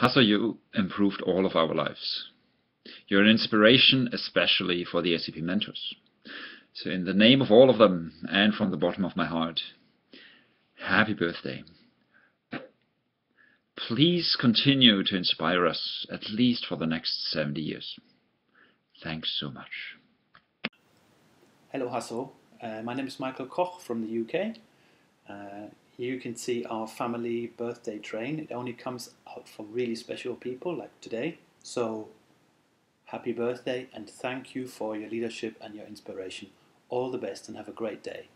Hasso, you improved all of our lives. You're an inspiration, especially for the SAP mentors. So in the name of all of them, and from the bottom of my heart, happy birthday. Please continue to inspire us, at least for the next 70 years. Thanks so much. Hello, Hasso. Uh, my name is Michael Koch from the UK. Uh, you can see our family birthday train. It only comes out for really special people like today. So, happy birthday and thank you for your leadership and your inspiration. All the best and have a great day.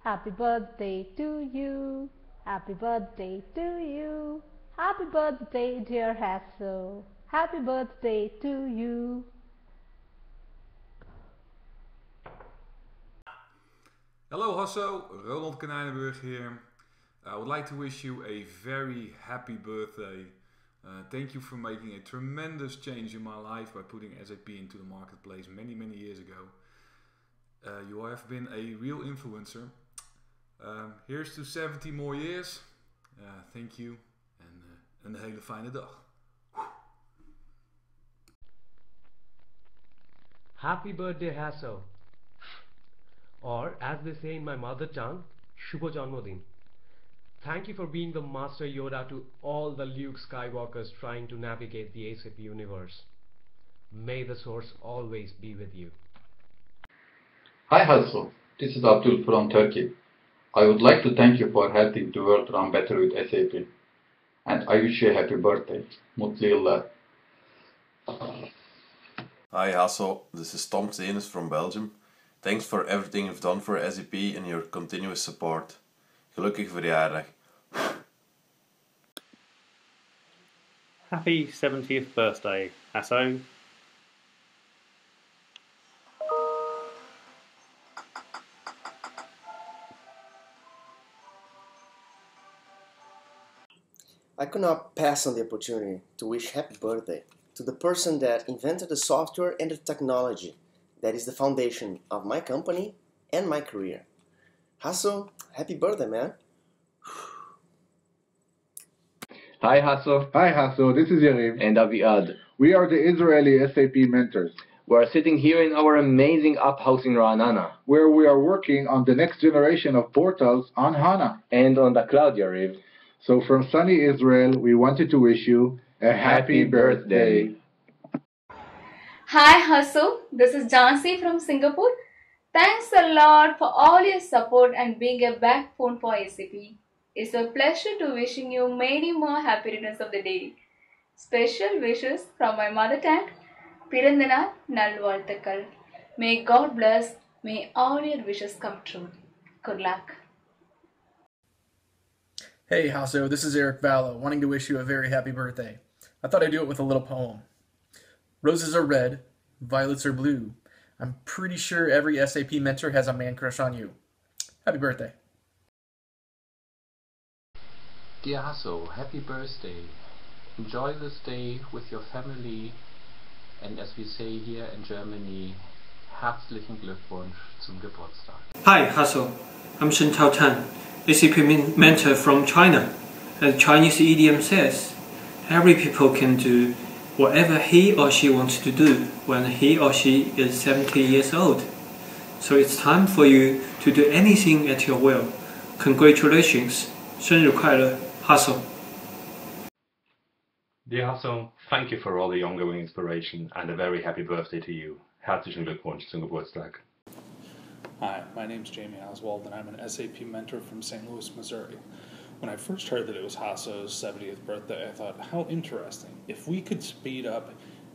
Happy birthday to you. Happy birthday to you. Happy birthday, dear Hasso. Happy birthday to you. Hello Hasso, Roland Konijnenburg here. I would like to wish you a very happy birthday. Uh, thank you for making a tremendous change in my life by putting SAP into the marketplace many, many years ago. Uh, you have been a real influencer. Um, here's to 70 more years. Uh, thank you en een hele fijne dag. Happy birthday Hasso. Or as they say in my mother tongue, Shubho Janmodin. Thank you for being the Master Yoda to all the Luke Skywalkers trying to navigate the SAP universe. May the source always be with you. Hi Hasso, this is Abdul from Turkey. I would like to thank you for helping the world run better with SAP. And I wish you a happy birthday. Mutlu yıllar. Hi Hasso, this is Tom Cenens from Belgium. Thanks for everything you've done for SAP and your continuous support. Gelukkig verjaardag. Happy 70th birthday, Hasso. I could not pass on the opportunity to wish happy birthday to the person that invented the software and the technology that is the foundation of my company and my career. Hasso, happy birthday, man. Hi Hasso. Hi Hasso, this is Yariv. And Aviad. We are the Israeli SAP mentors. We are sitting here in our amazing app house in Ra'anana. Where we are working on the next generation of portals on HANA. And on the cloud, Yariv. So from sunny Israel, we wanted to wish you a happy, happy birthday. Hi Hasso, this is Jansi from Singapore. Thanks a lot for all your support and being a backbone for SAP. It's a pleasure to wishing you many more happy returns of the day. Special wishes from my mother tongue, Pirandana Nalvaltakal. May God bless, may all your wishes come true. Good luck. Hey Hasso, this is Eric Vallo, wanting to wish you a very happy birthday. I thought I'd do it with a little poem. Roses are red, violets are blue. I'm pretty sure every SAP mentor has a man crush on you. Happy birthday. Dear Hasso, happy birthday. Enjoy this day with your family and as we say here in Germany, herzlichen Glückwunsch zum Geburtstag. Hi Hasso, I'm Shen Tao Tan, SAP mentor from China. As Chinese idiom says, every people can do whatever he or she wants to do when he or she is 70 years old. So it's time for you to do anything at your will. Congratulations! 生日快乐,生日快乐，Hasso! Dear Hasso, thank you for all the ongoing inspiration and a very happy birthday to you. herzlichen Glückwunsch zum Geburtstag. Hi, my name is Jamie Oswald and I'm an SAP mentor from St. Louis, Missouri. When I first heard that it was Hasso's 70th birthday, I thought, how interesting. If we could speed up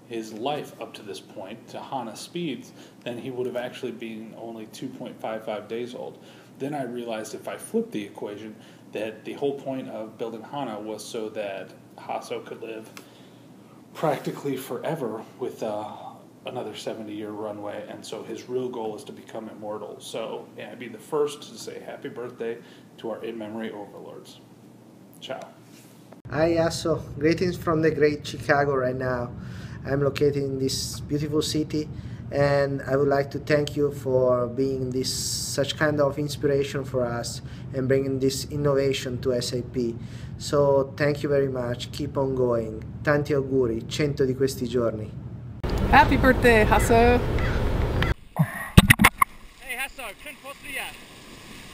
his life up to this point to HANA speeds, then he would have actually been only 2.55 days old. Then I realized if I flipped the equation, that the whole point of building HANA was so that Hasso could live practically forever with uh, another 70 year runway, and so his real goal is to become immortal. So, yeah, I'd be the first to say happy birthday to our in memory overlords. Ciao. Hi, Hasso. Greetings from the great Chicago right now. I'm located in this beautiful city, and I would like to thank you for being this such kind of inspiration for us and bringing this innovation to SAP. So thank you very much. Keep on going. Tanti auguri, cento di questi giorni. Happy birthday, Hasso! Hey Hasso, Clint Portlia,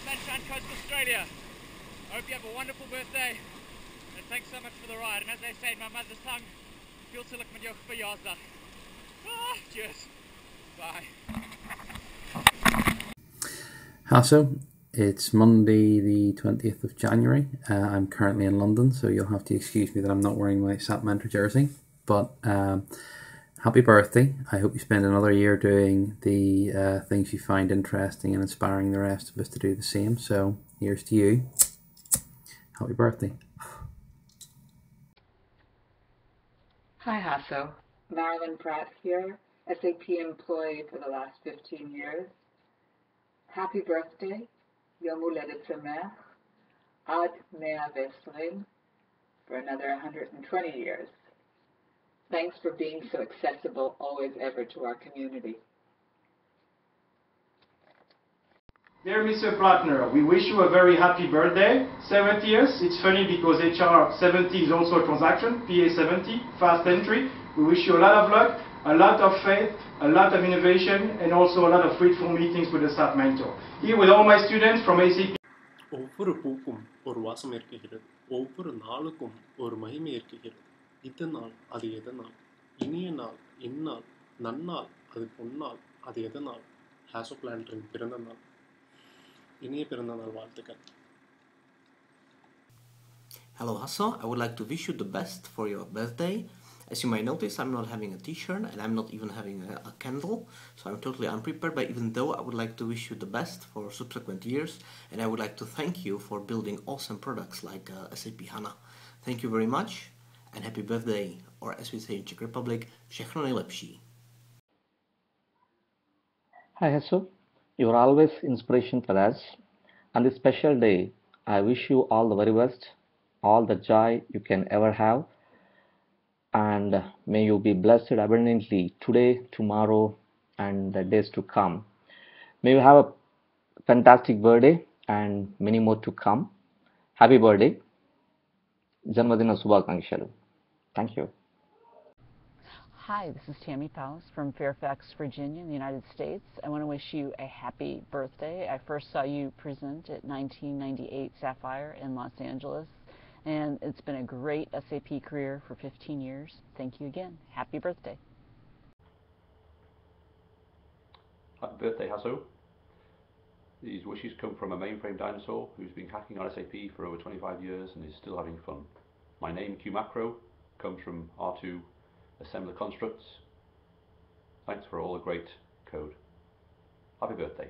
Sunshine Coast, Australia. I hope you have a wonderful birthday and thanks so much for the ride. And as they say in my mother's tongue, veel geluk met jouw verjaardag. Ah, cheers. Bye. Hasso, it's Monday the 20th of January. Uh, I'm currently in London, so you'll have to excuse me that I'm not wearing my SAP Mentor jersey. But um, happy birthday. I hope you spend another year doing the uh, things you find interesting and inspiring the rest of us to do the same. So here's to you. Happy birthday. Hi Hasso, Marilyn Pratt here, SAP employee for the last 15 years. Happy birthday, Yom Huledet Sameach, Ad Mea Vesrim, for another 120 years. Thanks for being so accessible always ever to our community. Dear Mr. Plattner, we wish you a very happy birthday, 70 years. It's funny because HR 70 is also a transaction, PA 70, fast entry. We wish you a lot of luck, a lot of faith, a lot of innovation, and also a lot of fruitful meetings with the staff mentor. Here with all my students from ACP. ஒவ்வொரு பூக்கும் ஒரு வாசம் இருக்குகிறது ஒவ்வொரு நாளுக்கும் ஒரு மகிமை இருக்குகிறது அது எதனால் இனிய நாள் இந்நாள் நன்னாள் அது அது எதனால் ஹேசோ பிளான்டரின் பிறந்த நாள் இனிய பிறந்த நாள் வாழ்த்துக்கள் Hello Hasso, I would like to wish you the best for your birthday. As you might notice, I'm not having a t-shirt and I'm not even having a, a, candle, so I'm totally unprepared, but even though I would like to wish you the best for subsequent years, and I would like to thank you for building awesome products like uh, SAP HANA. Thank you very much and happy birthday, or as we say in Czech Republic, všechno nejlepší. Hi Hasso, you are always inspiration for us. On this special day, I wish you all the very best, all the joy you can ever have, and may you be blessed abundantly today, tomorrow, and the days to come. May you have a fantastic birthday and many more to come. Happy birthday. Janmadina Subhakankshalu. Thank you. Hi, this is Tammy Faust from Fairfax, Virginia, in the United States. I want to wish you a happy birthday. I first saw you present at 1998 Sapphire in Los Angeles, and it's been a great SAP career for 15 years. Thank you again. Happy birthday. Happy birthday, Hasso. These wishes come from a mainframe dinosaur who's been hacking on SAP for over 25 years and is still having fun. My name, QMacro, comes from R2 assembler constructs. Thanks for all the great code. Happy birthday.